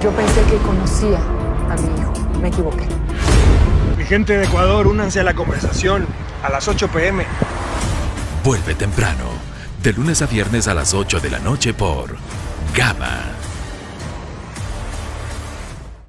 Yo pensé que conocía a mi hijo. Me equivoqué. Mi gente de Ecuador, únanse a la conversación a las 8 pm. Vuelve temprano, de lunes a viernes a las 8 de la noche por Gama